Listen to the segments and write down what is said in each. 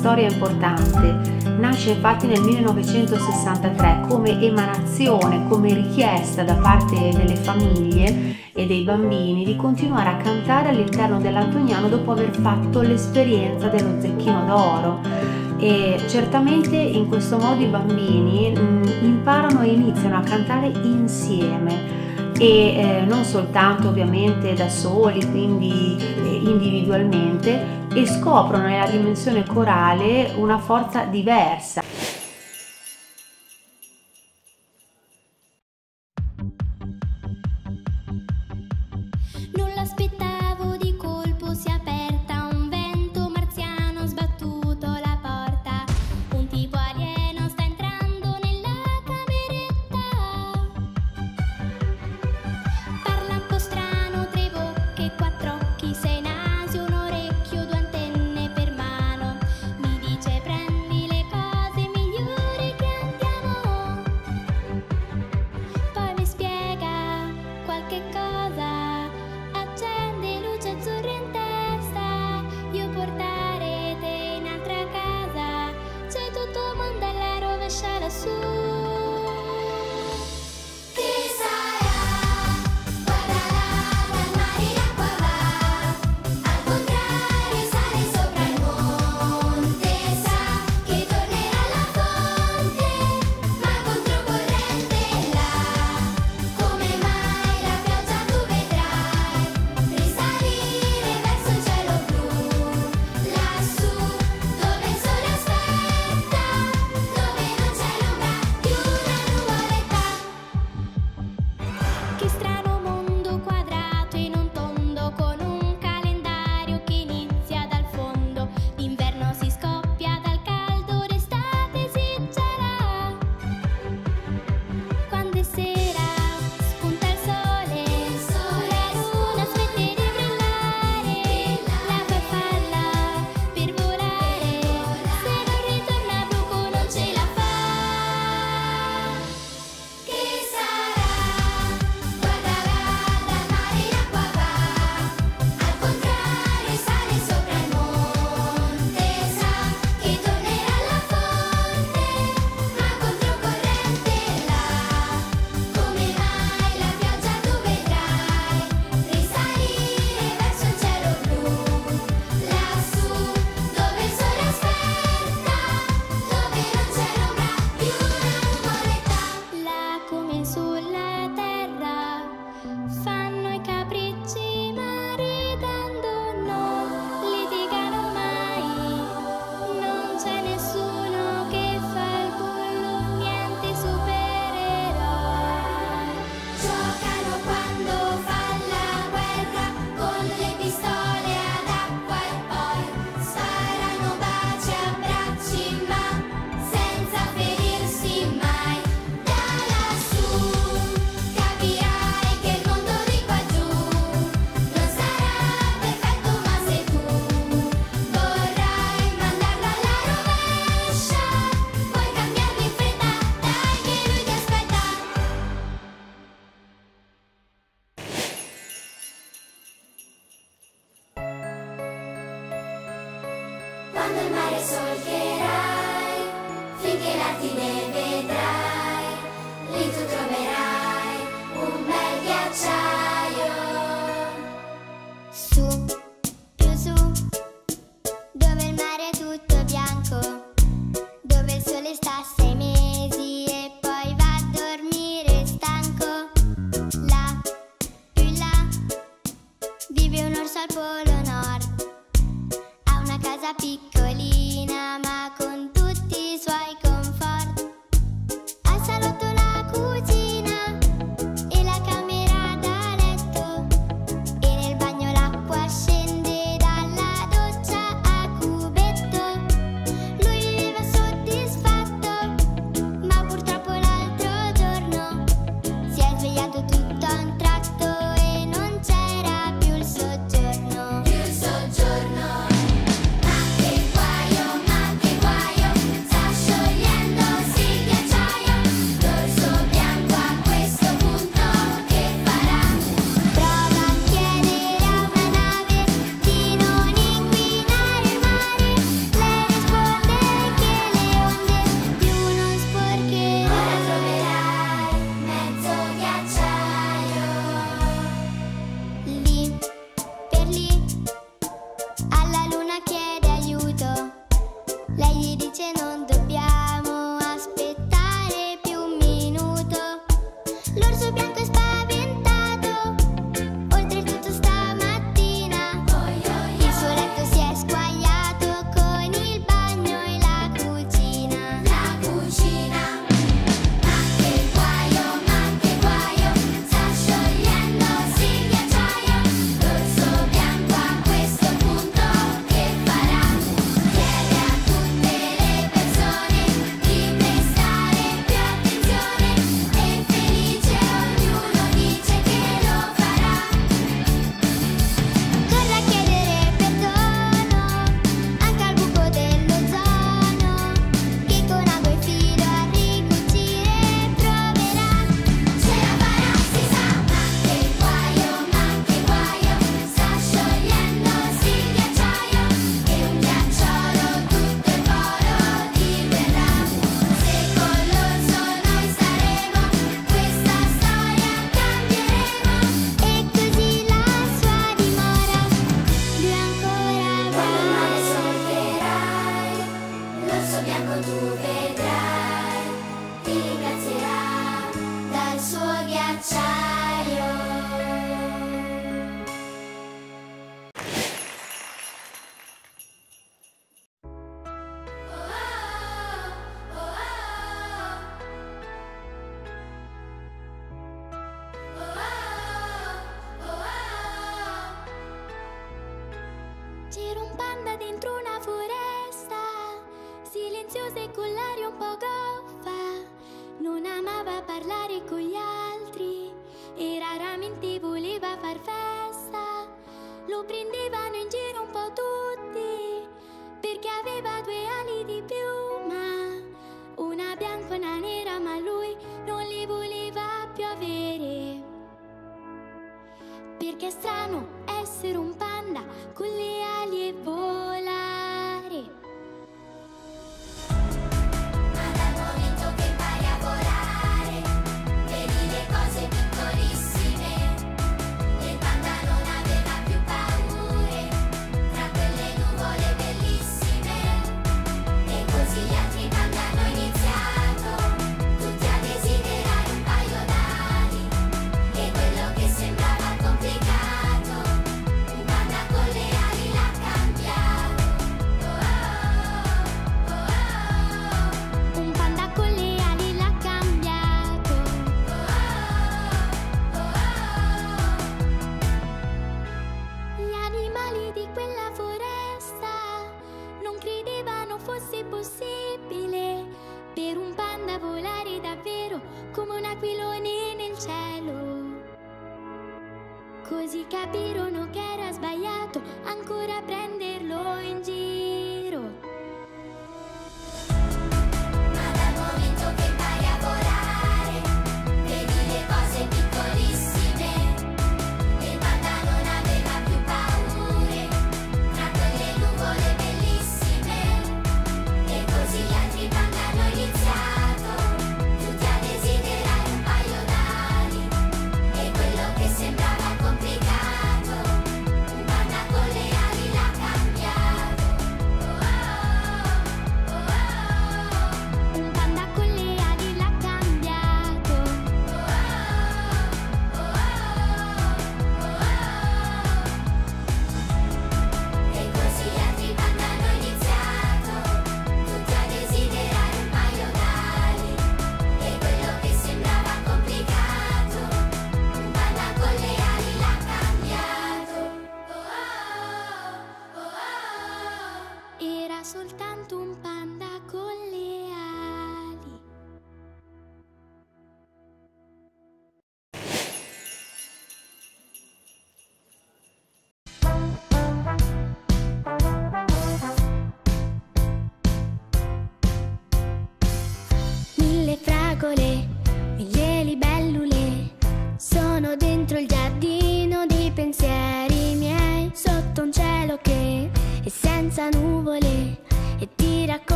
storia importante. Nasce infatti nel 1963 come emanazione, come richiesta da parte delle famiglie e dei bambini di continuare a cantare all'interno dell'Antoniano dopo aver fatto l'esperienza dello Zecchino d'Oro. E certamente in questo modo i bambini mh, imparano e iniziano a cantare insieme e eh, non soltanto ovviamente da soli, quindi eh, individualmente, e scoprono nella dimensione corale una forza diversa.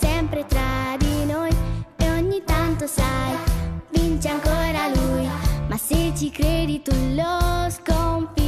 sempre tra di noi e ogni tanto sai, vince ancora lui, ma se ci credi tu lo scompi.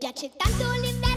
Gerçekten de öyle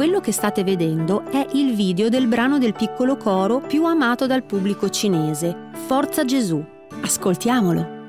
Quello che state vedendo è il video del brano del piccolo coro più amato dal pubblico cinese, Forza Gesù. Ascoltiamolo!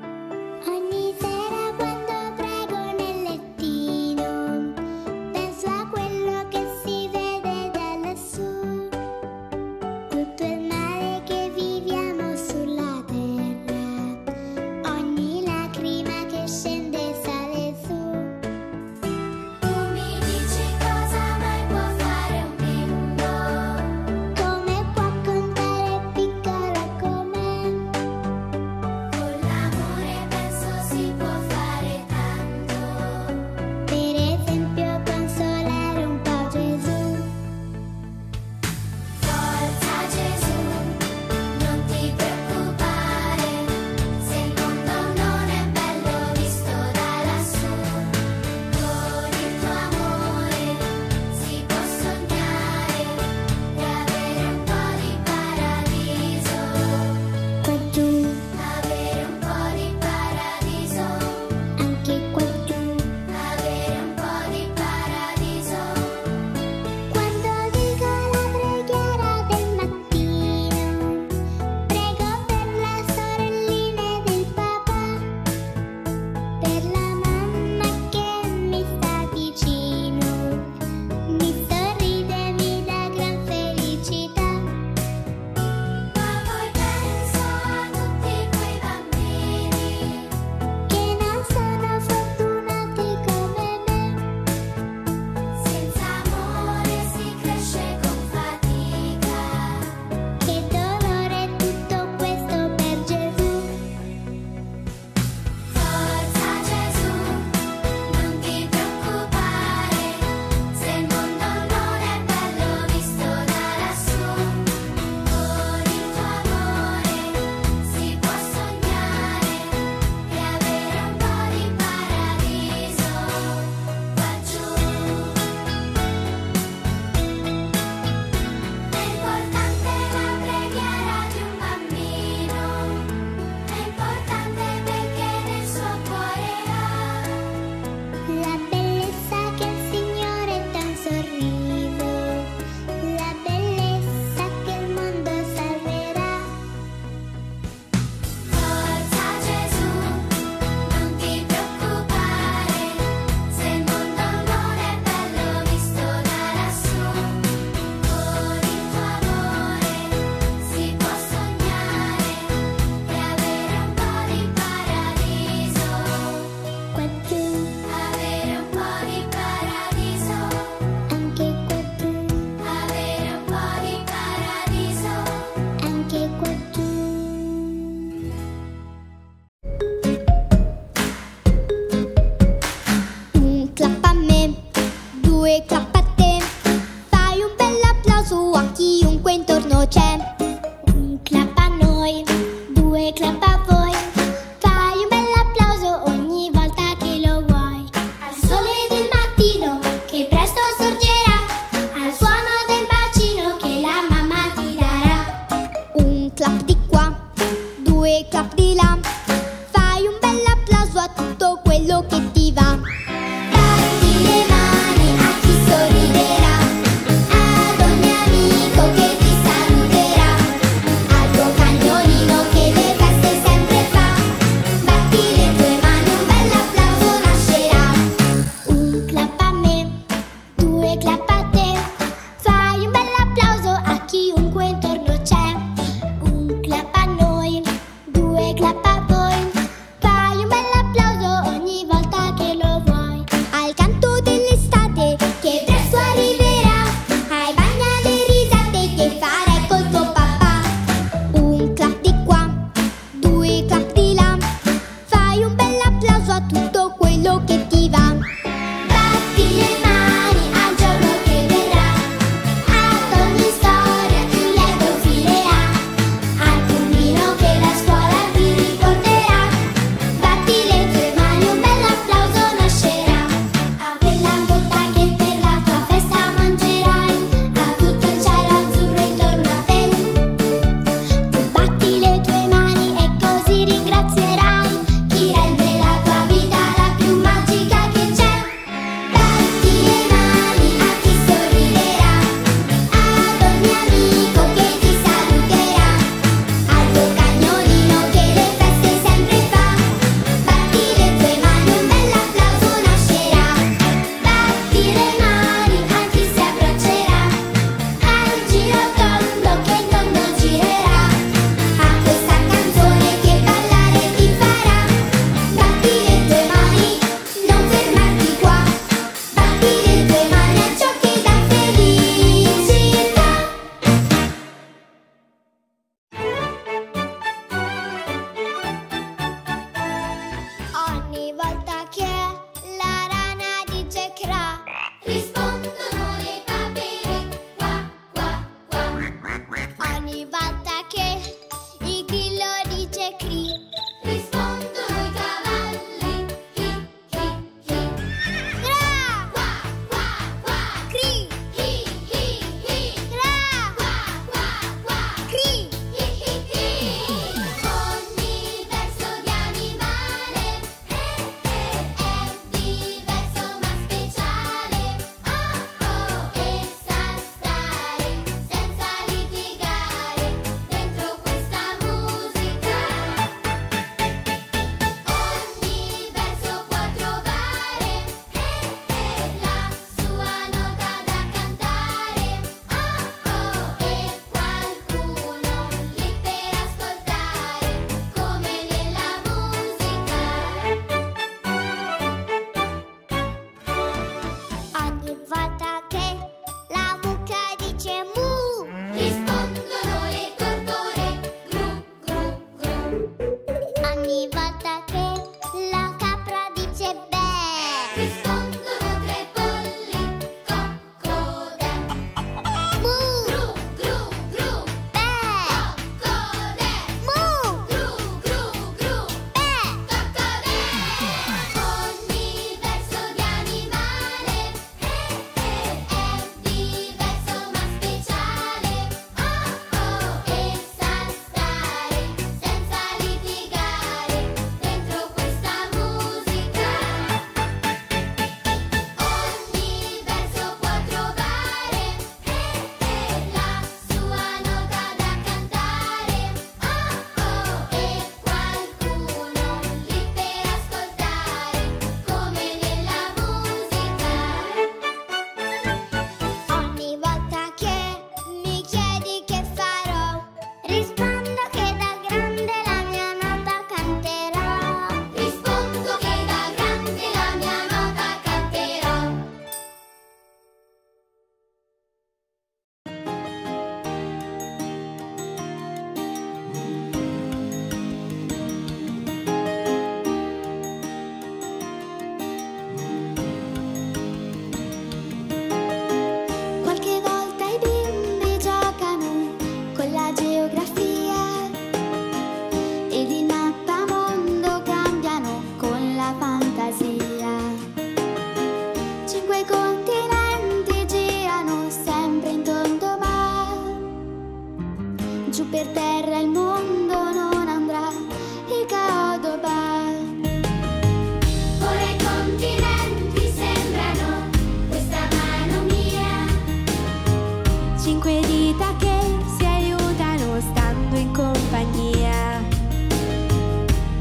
cinque dita che si aiutano stando in compagnia.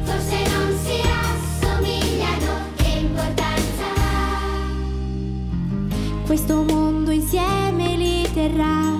Forse non si assomigliano, che importanza ha? Questo mondo insieme li terrà.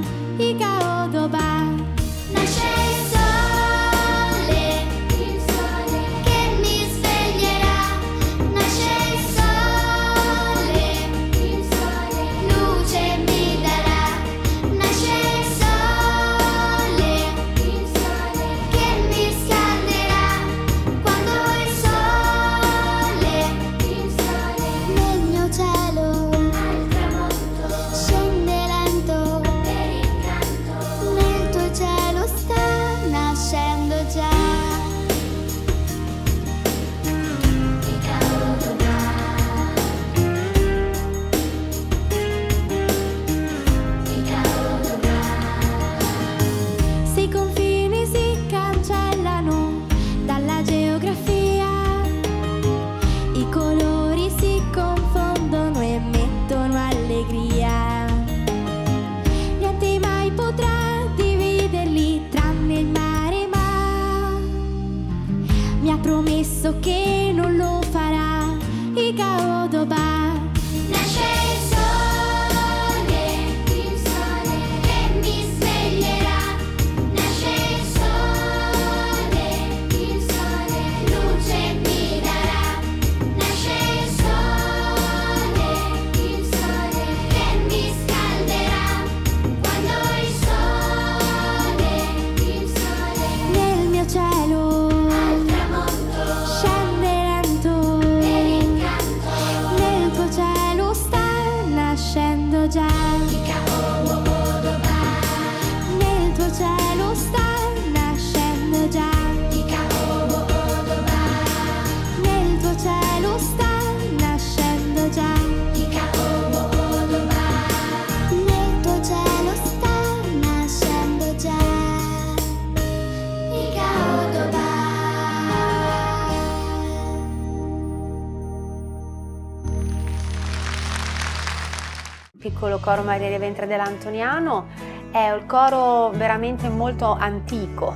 Piccolo coro Maria del Ventre dell'Antoniano è un coro veramente molto antico.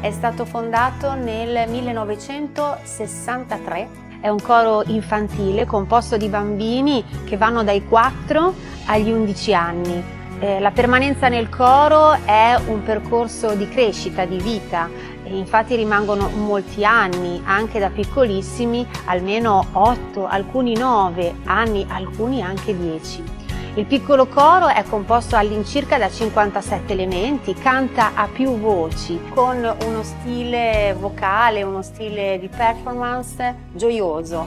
È stato fondato nel 1963. È un coro infantile composto di bambini che vanno dai 4 agli 11 anni. Eh, la permanenza nel coro è un percorso di crescita, di vita, infatti rimangono molti anni, anche da piccolissimi, almeno 8, alcuni 9 anni, alcuni anche 10. Il piccolo coro è composto all'incirca da 57 elementi, canta a più voci, con uno stile vocale, uno stile di performance gioioso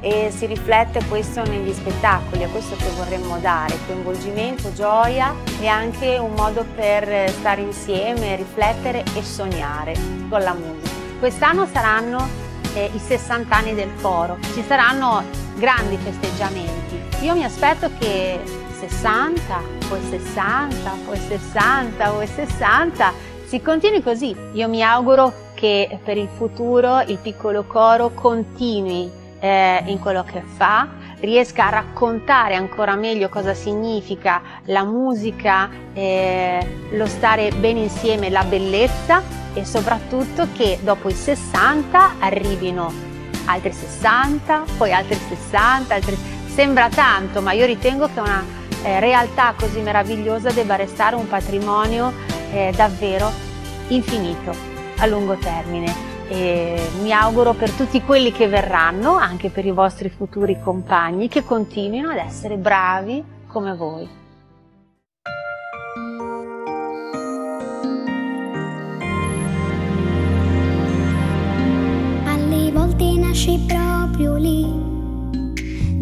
e si riflette questo negli spettacoli, è questo che vorremmo dare, coinvolgimento, gioia e anche un modo per stare insieme, riflettere e sognare con la musica. Quest'anno saranno eh, i 60 anni del coro, ci saranno grandi festeggiamenti. Io mi aspetto che 60, poi 60, poi 60, poi 60 si continui così. Io mi auguro che per il futuro il piccolo coro continui eh, in quello che fa, riesca a raccontare ancora meglio cosa significa la musica, eh, lo stare bene insieme, la bellezza e soprattutto che dopo i 60 arrivino altri 60, poi altri 60, altri... sembra tanto, ma io ritengo che una eh, realtà così meravigliosa debba restare un patrimonio eh, davvero infinito a lungo termine. E mi auguro per tutti quelli che verranno, anche per i vostri futuri compagni, che continuino ad essere bravi come voi. Alle volte nasce proprio lì,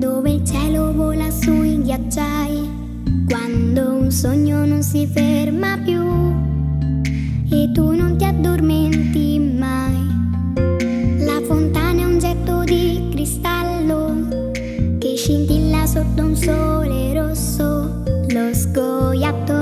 dove il cielo vola sui ghiacciai, quando un sogno non si ferma più e tu non ti addormenti mai. La fontana è un getto di cristallo che scintilla sotto un sole rosso. Lo scoiattolo